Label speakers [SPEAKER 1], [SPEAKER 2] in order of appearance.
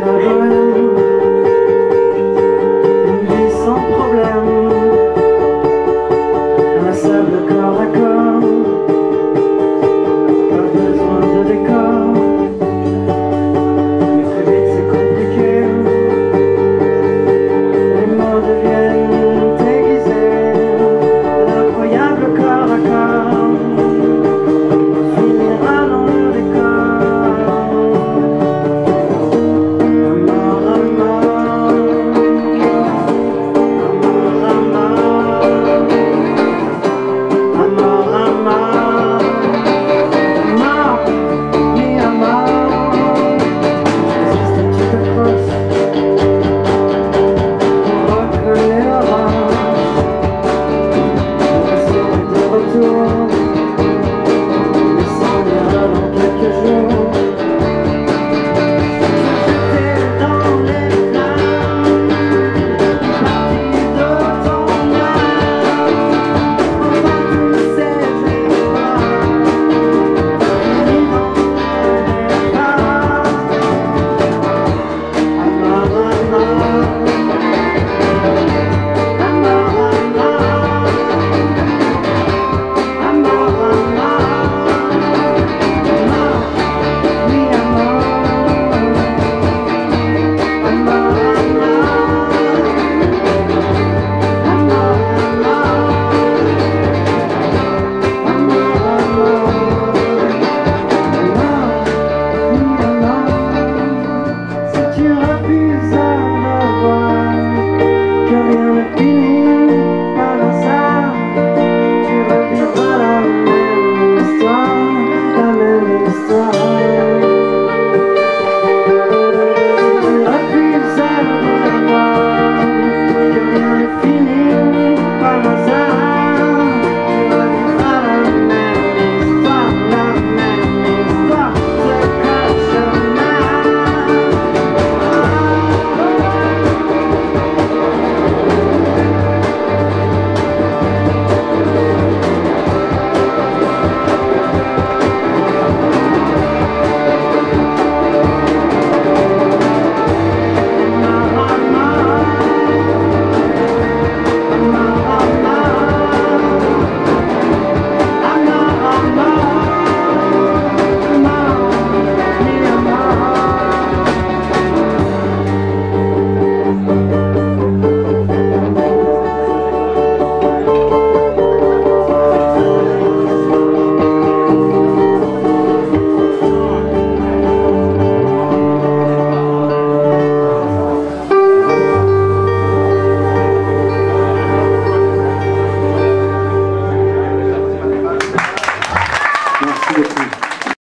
[SPEAKER 1] Une vie sans problème, un seul corps à corps, pas besoin de décor, mais très vite c'est compliqué, les morts deviennent déguisés, un incroyable corps à corps.